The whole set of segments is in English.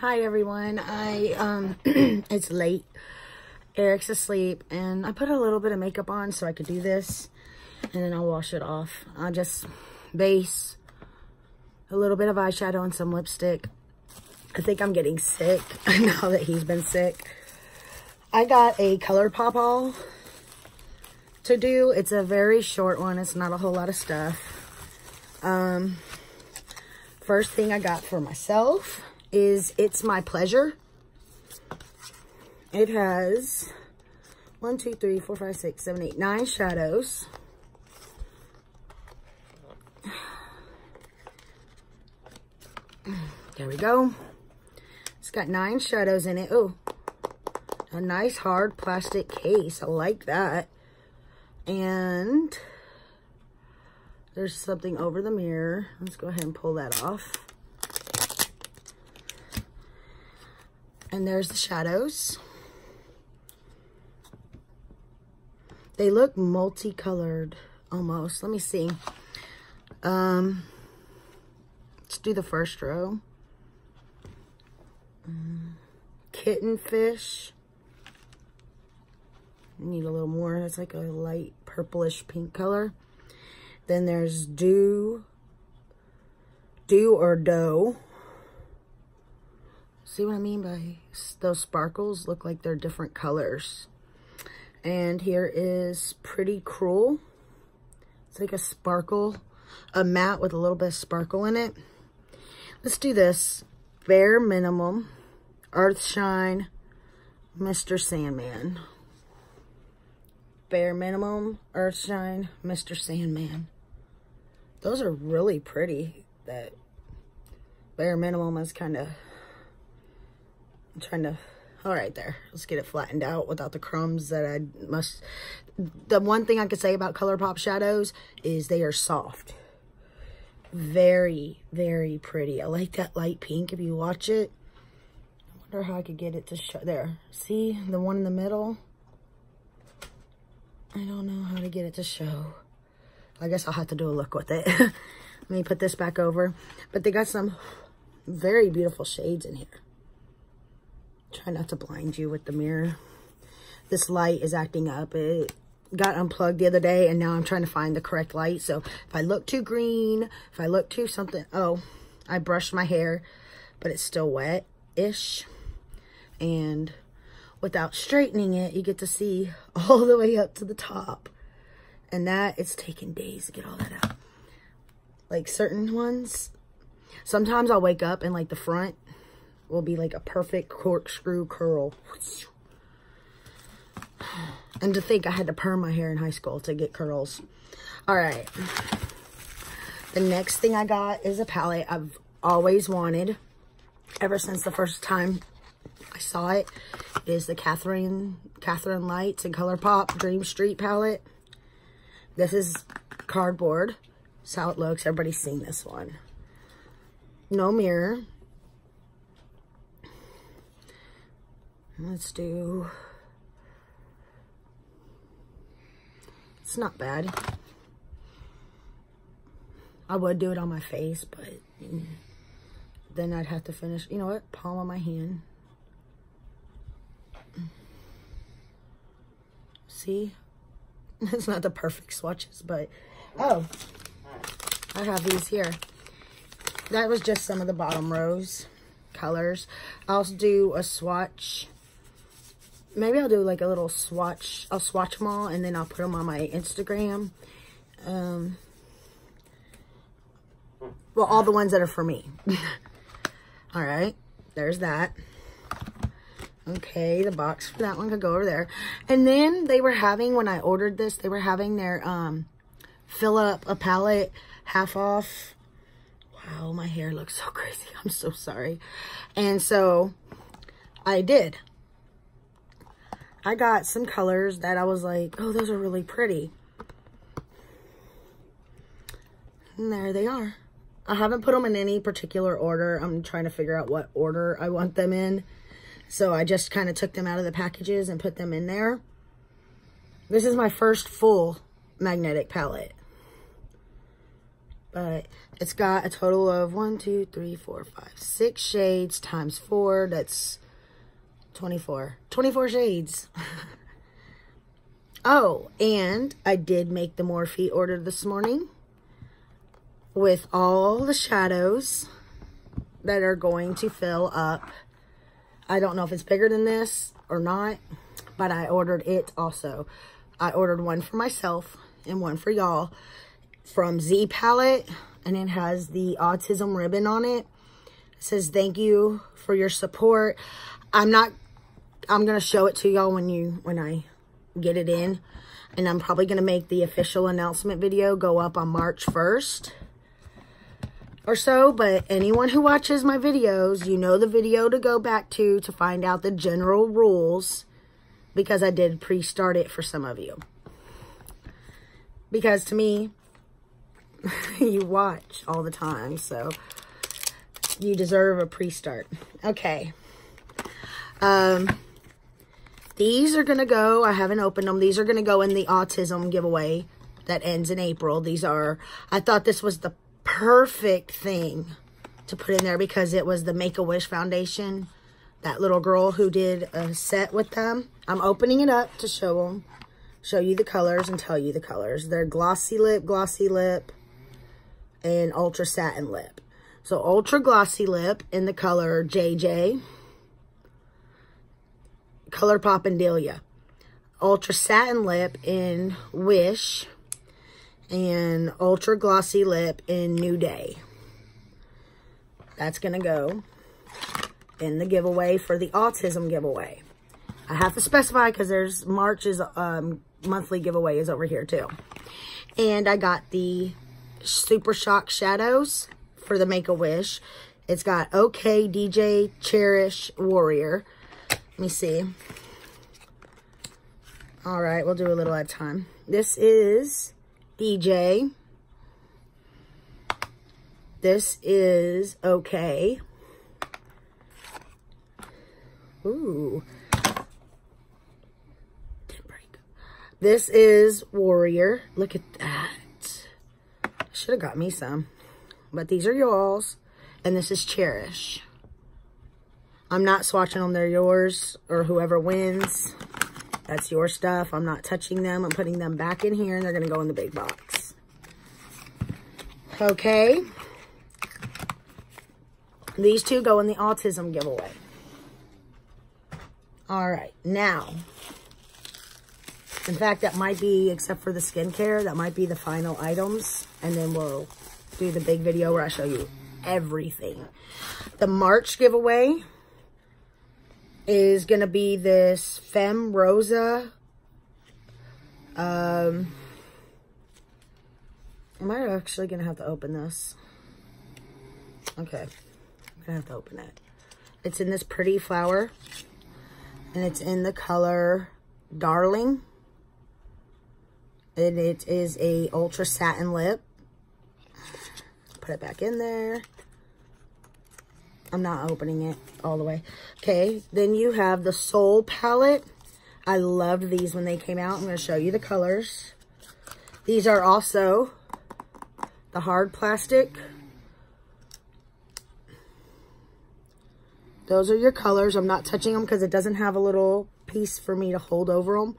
Hi everyone. I um it's late. Eric's asleep and I put a little bit of makeup on so I could do this and then I'll wash it off. I'll just base a little bit of eyeshadow and some lipstick. I think I'm getting sick now that he's been sick. I got a ColourPop haul to do. It's a very short one. It's not a whole lot of stuff. Um, first thing I got for myself is It's My Pleasure. It has one, two, three, four, five, six, seven, eight, nine shadows. There we go. It's got nine shadows in it. Oh, a nice hard plastic case. I like that. And there's something over the mirror. Let's go ahead and pull that off. And there's the shadows. They look multicolored almost. Let me see. Um, let's do the first row. Um, kitten fish. Need a little more. It's like a light purplish pink color. Then there's dew, dew or dough. See what I mean by those sparkles look like they're different colors. And here is Pretty Cruel. It's like a sparkle, a matte with a little bit of sparkle in it. Let's do this. Bare Minimum, Earthshine, Mr. Sandman. Bare Minimum, Earthshine, Mr. Sandman. Those are really pretty. That Bare Minimum is kind of I'm trying to, all right there. Let's get it flattened out without the crumbs that I must. The one thing I could say about ColourPop shadows is they are soft. Very, very pretty. I like that light pink if you watch it. I wonder how I could get it to show. There. See the one in the middle? I don't know how to get it to show. I guess I'll have to do a look with it. Let me put this back over. But they got some very beautiful shades in here. Try not to blind you with the mirror. This light is acting up. It got unplugged the other day and now I'm trying to find the correct light. So if I look too green, if I look too something, oh, I brushed my hair, but it's still wet-ish. And without straightening it, you get to see all the way up to the top. And that, it's taken days to get all that out. Like certain ones, sometimes I'll wake up and like the front will be like a perfect corkscrew curl. And to think I had to perm my hair in high school to get curls. All right. The next thing I got is a palette I've always wanted ever since the first time I saw it. is the Kathleen Kathleen Lights and ColourPop Dream Street palette. This is cardboard. That's how it looks. Everybody's seen this one. No mirror. Let's do, it's not bad. I would do it on my face, but then I'd have to finish, you know what, palm of my hand. See? It's not the perfect swatches, but, oh, I have these here. That was just some of the bottom rows colors. I'll do a swatch maybe I'll do like a little swatch. I'll swatch them all and then I'll put them on my Instagram. Um, well, all the ones that are for me. all right, there's that. Okay, the box for that one could go over there. And then they were having, when I ordered this, they were having their um, fill up a palette half off. Wow, my hair looks so crazy. I'm so sorry. And so I did. I got some colors that I was like, oh, those are really pretty. And there they are. I haven't put them in any particular order. I'm trying to figure out what order I want them in. So I just kind of took them out of the packages and put them in there. This is my first full magnetic palette. But it's got a total of one, two, three, four, five, six shades times four. That's 24. 24 shades. oh, and I did make the Morphe order this morning with all the shadows that are going to fill up. I don't know if it's bigger than this or not, but I ordered it also. I ordered one for myself and one for y'all from Z Palette, and it has the autism ribbon on it. It says, thank you for your support. I'm not, I'm going to show it to y'all when you, when I get it in. And I'm probably going to make the official announcement video go up on March 1st or so. But anyone who watches my videos, you know the video to go back to to find out the general rules because I did pre-start it for some of you. Because to me, you watch all the time, so you deserve a pre-start. Okay. Um, these are going to go, I haven't opened them. These are going to go in the autism giveaway that ends in April. These are, I thought this was the perfect thing to put in there because it was the Make-A-Wish Foundation. That little girl who did a set with them. I'm opening it up to show them, show you the colors and tell you the colors. They're glossy lip, glossy lip, and ultra satin lip. So ultra glossy lip in the color JJ. ColourPop and Delia. Ultra satin lip in Wish. And ultra glossy lip in New Day. That's going to go in the giveaway for the autism giveaway. I have to specify because there's March's um, monthly giveaway is over here too. And I got the Super Shock Shadows for the Make-A-Wish. It's got OK, DJ, Cherish, Warrior. Me see. All right, we'll do a little at a time. This is DJ. This is OK. Ooh. Didn't break. This is Warrior. Look at that. Should have got me some. But these are y'all's. And this is Cherish. I'm not swatching them. They're yours or whoever wins. That's your stuff. I'm not touching them. I'm putting them back in here and they're going to go in the big box. Okay. These two go in the autism giveaway. All right, now, in fact, that might be, except for the skincare, that might be the final items. And then we'll do the big video where I show you everything. The March giveaway is going to be this Femme Rosa. Um, am I actually going to have to open this? Okay. I'm going to have to open it. It's in this pretty flower and it's in the color Darling. And it is a ultra satin lip. Put it back in there. I'm not opening it all the way. Okay, then you have the Sol palette. I loved these when they came out. I'm going to show you the colors. These are also the hard plastic Those are your colors. I'm not touching them because it doesn't have a little piece for me to hold over them.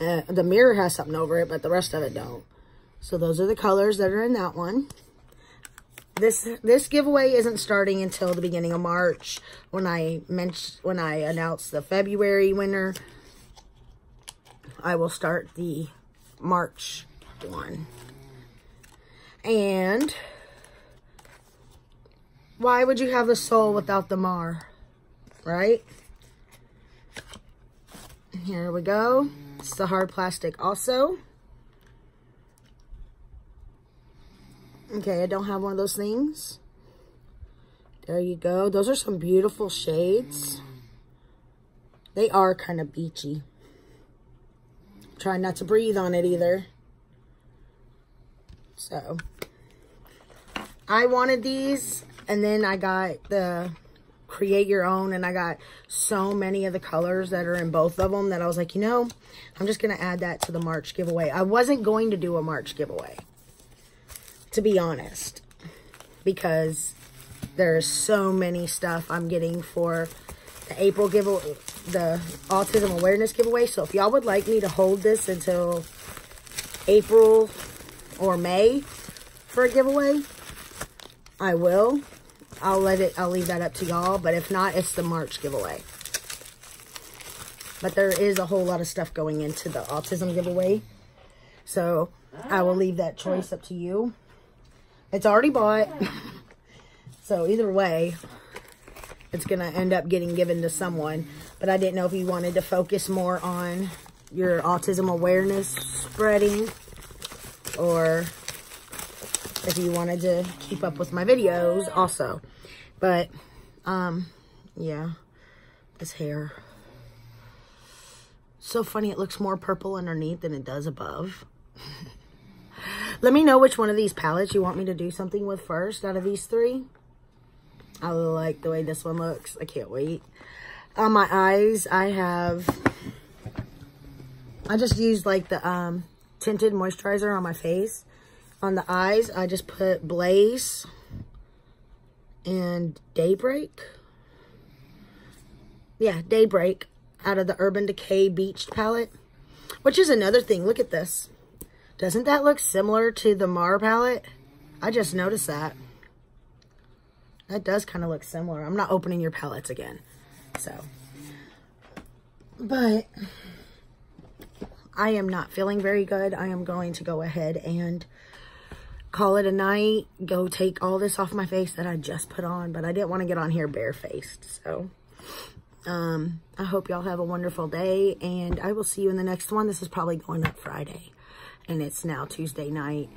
Uh, the mirror has something over it, but the rest of it don't. So those are the colors that are in that one. This this giveaway isn't starting until the beginning of March when I mentioned when I announce the February winner. I will start the March one. And why would you have the Sol without the mar? Right? Here we go. It's the hard plastic also. Okay, I don't have one of those things. There you go. Those are some beautiful shades. They are kind of beachy. Try not to breathe on it either. So, I wanted these and then I got the create your own and I got so many of the colors that are in both of them that I was like, you know, I'm just going to add that to the March giveaway. I wasn't going to do a March giveaway. To be honest, because there's so many stuff I'm getting for the April giveaway, the autism awareness giveaway. So if y'all would like me to hold this until April or May for a giveaway, I will. I'll let it, I'll leave that up to y'all. But if not, it's the March giveaway. But there is a whole lot of stuff going into the autism giveaway. So I will leave that choice up to you. It's already bought. so either way, it's going to end up getting given to someone. But I didn't know if you wanted to focus more on your autism awareness spreading or if you wanted to keep up with my videos also. But, um, yeah, this hair. So funny, it looks more purple underneath than it does above. Let me know which one of these palettes you want me to do something with first out of these three. I like the way this one looks. I can't wait. On my eyes, I have... I just used like the um, tinted moisturizer on my face. On the eyes, I just put Blaze and Daybreak. Yeah, Daybreak out of the Urban Decay Beached palette. Which is another thing. Look at this. Doesn't that look similar to the Mar palette? I just noticed that. That does kind of look similar. I'm not opening your palettes again. So. But. I am not feeling very good. I am going to go ahead and call it a night. Go take all this off my face that I just put on. But I didn't want to get on here barefaced. So. Um, I hope y'all have a wonderful day. And I will see you in the next one. This is probably going up Friday. And it's now Tuesday night.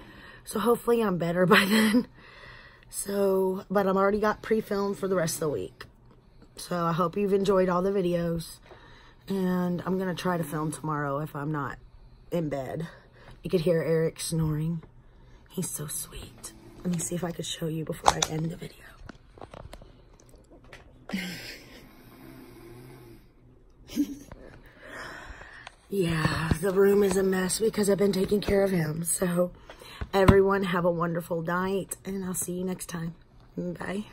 So hopefully I'm better by then. So, but I'm already got pre-filmed for the rest of the week. So I hope you've enjoyed all the videos. And I'm going to try to film tomorrow if I'm not in bed. You could hear Eric snoring. He's so sweet. Let me see if I could show you before I end the video. Yeah, the room is a mess because I've been taking care of him. So everyone have a wonderful night and I'll see you next time. Bye.